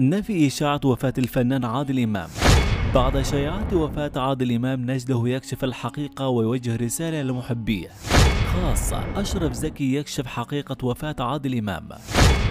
نفي إشاعة وفاة الفنان عادل إمام. بعد شائعات وفاة عادل إمام نجده يكشف الحقيقة ويوجه رسالة لمحبيه خاصة أشرف زكي يكشف حقيقة وفاة عادل إمام.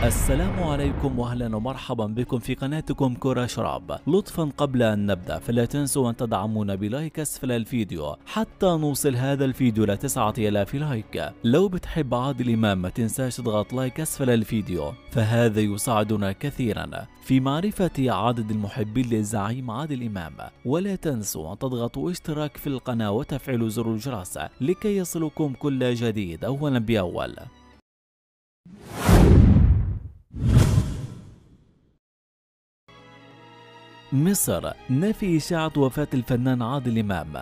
السلام عليكم واهلا ومرحبا بكم في قناتكم كرة شراب. لطفا قبل أن نبدأ فلا تنسوا أن تدعمونا ب like أسفل الفيديو. حتى نوصل هذا الفيديو ل 9000 like. لو بتحب عادل إمام ما تنساش تضغط like أسفل الفيديو. فهذا يساعدنا كثيرا في معرفة عدد المحبين للزعيم عادل إمام. ولا تنسوا أن تضغطوا اشتراك في القناة وتفعيلوا زر الجرس لكي يصلكم كل جديد. اولا بأول. مصر. نفي إشاعة وفاة الفنان عادل إمام؟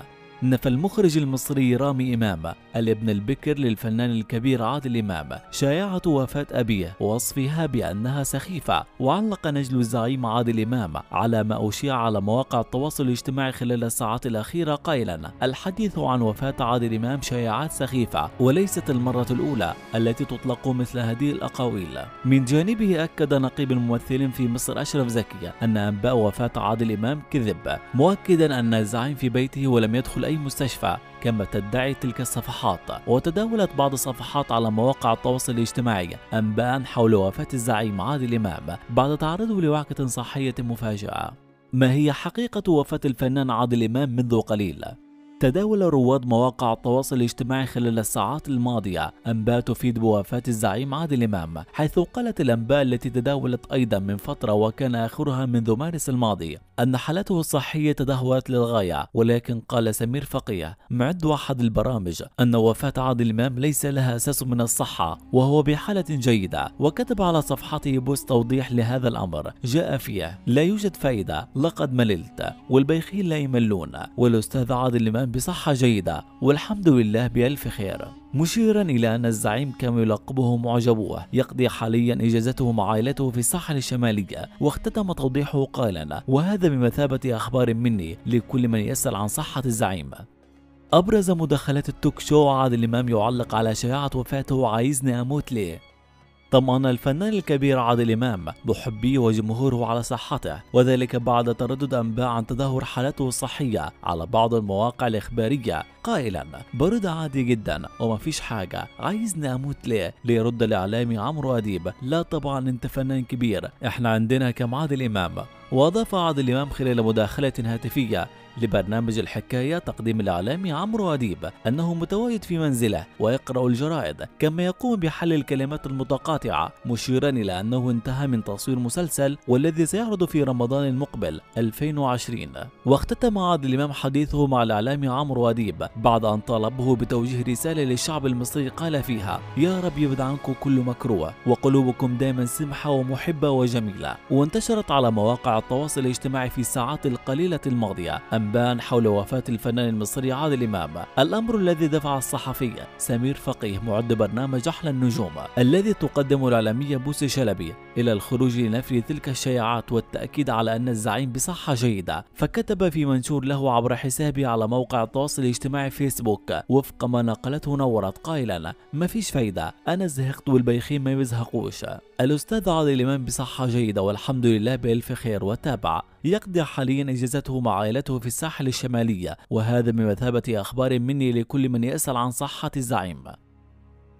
نفى المخرج المصري رامي إمام الابن البكر للفنان الكبير عادل إمام شائعة وفاة أبيه ووصفها بأنها سخيفة وعلق نجل الزعيم عادل إمام على ما أشيع على مواقع التواصل الاجتماعي خلال الساعات الأخيرة قائلا الحديث عن وفاة عادل إمام شائعات سخيفة وليست المرة الأولى التي تطلق مثل هذه الأقاويل. من جانبه أكد نقيب الممثلين في مصر أشرف زكي أن أنباء وفاة عادل إمام كذب مؤكدا أن الزعيم في بيته ولم يدخل أي مستشفى كما تدعي تلك الصفحات وتداولت بعض الصفحات على مواقع التواصل الاجتماعي أنباء حول وفاة الزعيم عادل إمام بعد تعرضه لوعكة صحية مفاجئة ما هي حقيقة وفاة الفنان عادل إمام منذ قليل؟ تداول رواد مواقع التواصل الاجتماعي خلال الساعات الماضية أنباء تفيد بوفاة الزعيم عادل إمام حيث قالت الأنباء التي تداولت أيضا من فترة وكان آخرها منذ مارس الماضي أن حالته الصحية تدهورت للغاية ولكن قال سمير فقيه معد أحد البرامج أن وفاة عادل إمام ليس لها أساس من الصحة وهو بحالة جيدة وكتب على صفحته بوست توضيح لهذا الأمر جاء فيه لا يوجد فائدة لقد مللت والبيخين لا يملون والأستاذ عادل إمام بصحة جيدة والحمد لله بألف خير. مشيرا إلى أن الزعيم كما يلقبه معجبوه يقضي حاليا إجازته مع عائلته في الساحل الشمالية واختتم توضيحه قائلا وهذا بمثابة أخبار مني لكل من يسأل عن صحة الزعيم. أبرز مداخلات التوك شو عادل الإمام يعلق على شائعة وفاته عايزني أموت ليه؟ طمأن الفنان الكبير عادل إمام محبيه وجمهوره على صحته وذلك بعد تردد أنباء عن تدهور حالته الصحية على بعض المواقع الإخبارية. قائلا برد عادي جدا وما فيش حاجة. عايزني أموت ليه؟ ليرد الإعلامي عمرو أديب. لا طبعا أنت فنان كبير. إحنا عندنا كم عادل إمام؟ وأضاف عادل إمام خلال مداخلة هاتفية لبرنامج الحكاية تقديم الإعلامي عمرو أديب أنه متواجد في منزله ويقرأ الجرائد كما يقوم بحل الكلمات المتقاطعة مشيرا إلى أنه انتهى من تصوير مسلسل والذي سيعرض في رمضان المقبل 2020 واختتم عادل إمام حديثه مع الإعلامي عمرو أديب بعد أن طالبه بتوجيه رسالة للشعب المصري قال فيها يا رب يبعد عنكم كل مكروه وقلوبكم دائما سمحة ومحبة وجميلة وانتشرت على مواقع التواصل الاجتماعي في الساعات القليلة الماضية أنباء حول وفاة الفنان المصري عادل إمام. الأمر الذي دفع الصحفي سمير فقيه معد برنامج أحلى النجوم الذي تقدم الإعلامية بوسي شلبي إلى الخروج لنفي تلك الشائعات والتأكيد على أن الزعيم بصحة جيدة. فكتب في منشور له عبر حسابه على موقع التواصل الاجتماعي فيسبوك وفق ما نقلته نورت قائلا ما فيش فايدة أنا زهقت والبيخين ما يزهقوش. الأستاذ عادل إمام بصحة جيدة والحمد لله بألف خير وتابع. يقضي حاليا إجازته مع عائلته في الساحل الشمالية وهذا بمثابة أخبار مني لكل من يسأل عن صحة الزعيم.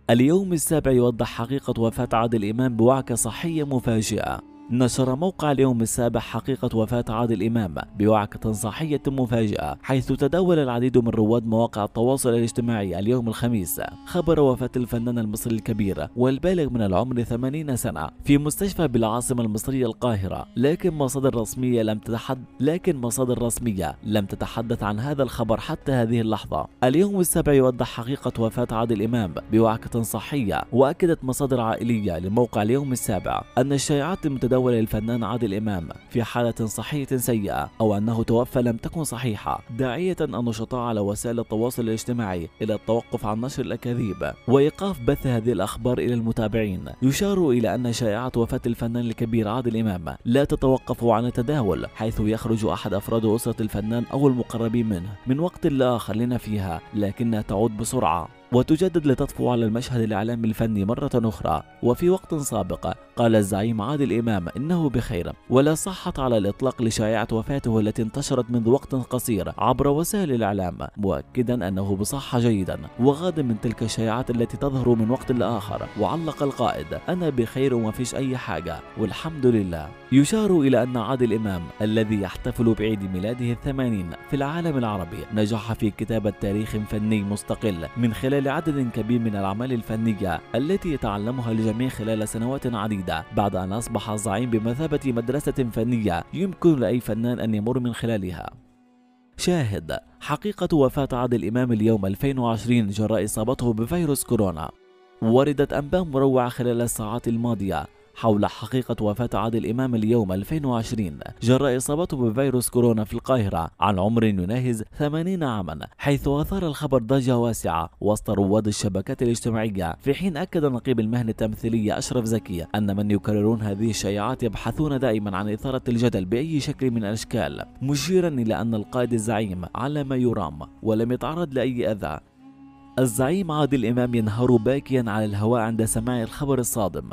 اليوم السابع يوضح حقيقة وفاة عادل إمام بوعكة صحية مفاجئة. نشر موقع اليوم السابع حقيقة وفاة عادل إمام بوعكة صحية مفاجئة حيث تداول العديد من رواد مواقع التواصل الاجتماعي اليوم الخميس خبر وفاة الفنان المصري الكبير والبالغ من العمر 80 سنة في مستشفى بالعاصمة المصرية القاهرة. لكن مصادر رسمية لم تتحدث لكن مصادر رسمية لم تتحدث عن هذا الخبر حتى هذه اللحظة. اليوم السابع يوضح حقيقة وفاة عادل إمام بوعكة صحية وأكدت مصادر عائلية لموقع اليوم السابع أن الشائعات المتداولة تداول الفنان عادل إمام في حالة صحية سيئة أو أنه توفى لم تكن صحيحة داعية النشطاء على وسائل التواصل الاجتماعي إلى التوقف عن نشر الأكاذيب وإيقاف بث هذه الأخبار إلى المتابعين. يشار إلى أن شائعة وفاة الفنان الكبير عادل إمام لا تتوقف عن التداول حيث يخرج أحد أفراد أسرة الفنان أو المقربين منه من وقت لآخر لنفيها لكنها تعود بسرعة. وتجدد لتطفو على المشهد الإعلامي الفني مرة أخرى. وفي وقت سابق قال الزعيم عادل إمام إنه بخير ولا صحة على الإطلاق لشائعة وفاته التي انتشرت منذ وقت قصير عبر وسائل الإعلام. مؤكدا أنه بصحة جيدا وغاد من تلك الشائعات التي تظهر من وقت لآخر. وعلق القائد أنا بخير وما فيش أي حاجة. والحمد لله. يشار إلى أن عادل إمام الذي يحتفل بعيد ميلاده الثمانين في العالم العربي نجح في كتابة تاريخ فني مستقل من خلال عدد كبير من الأعمال الفنية التي يتعلمها الجميع خلال سنوات عديدة بعد أن أصبح الزعيم بمثابة مدرسة فنية يمكن لأي فنان أن يمر من خلالها. شاهد حقيقة وفاة عادل إمام اليوم 2020 جراء إصابته بفيروس كورونا. وردت أنباء مروعة خلال الساعات الماضية حول حقيقة وفاة عادل إمام اليوم 2020 جراء إصابته بفيروس كورونا في القاهرة عن عمر يناهز 80 عاما حيث أثار الخبر ضجة واسعة وسط رواد الشبكات الاجتماعية. في حين أكد نقيب المهنة التمثيلية أشرف زكي أن من يكررون هذه الشائعات يبحثون دائما عن إثارة الجدل بأي شكل من الأشكال مشيرا إلى أن القائد الزعيم على ما يرام ولم يتعرض لأي أذى. الزعيم عادل إمام ينهار باكيا على الهواء عند سماع الخبر الصادم.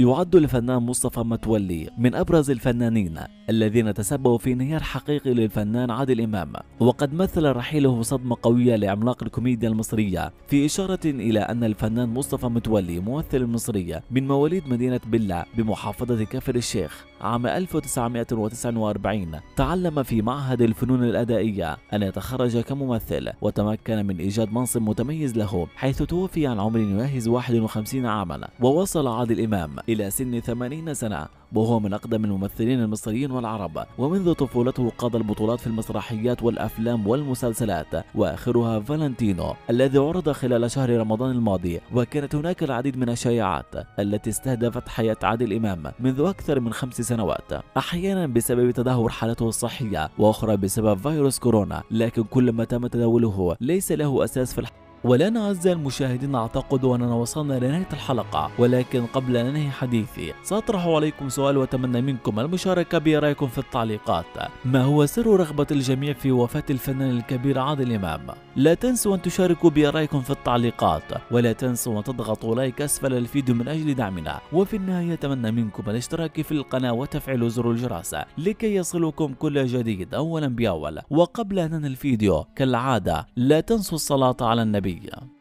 يعد الفنان مصطفى متولي من أبرز الفنانين الذين تسببوا في انهيار حقيقي للفنان عادل إمام. وقد مثل رحيله صدمة قوية لعملاق الكوميديا المصرية في إشارة إلى أن الفنان مصطفى متولي ممثل مصري من مواليد مدينة بلة بمحافظة كفر الشيخ عام 1949 تعلم في معهد الفنون الأدائية أن يتخرج كممثل وتمكن من إيجاد منصب متميز له حيث توفي عن عمر يناهز 51 عاما. ووصل عادل إمام إلى سن 80 سنة وهو من أقدم الممثلين المصريين والعرب ومنذ طفولته قاد البطولات في المسرحيات والأفلام والمسلسلات وآخرها فالنتينو الذي عرض خلال شهر رمضان الماضي وكانت هناك العديد من الشائعات التي استهدفت حياة عادل إمام منذ أكثر من خمس سنوات. أحيانا بسبب تدهور حالته الصحية وأخرى بسبب فيروس كورونا لكن كل ما تم تداوله ليس له أساس في الحياة والآن أعزائي المشاهدين أعتقد أننا وصلنا لنهاية الحلقة. ولكن قبل أن أنهي حديثي سأطرح عليكم سؤال وأتمنى منكم المشاركة برأيكم في التعليقات. ما هو سر رغبة الجميع في وفاة الفنان الكبير عادل إمام؟ لا تنسوا أن تشاركوا برأيكم في التعليقات ولا تنسوا أن تضغطوا لايك أسفل الفيديو من أجل دعمنا. وفي النهاية أتمنى منكم الاشتراك في القناة وتفعيل زر الجرس لكي يصلكم كل جديد أولا بأول. وقبل أن ننهي الفيديو كالعادة لا تنسوا الصلاة على النبي गया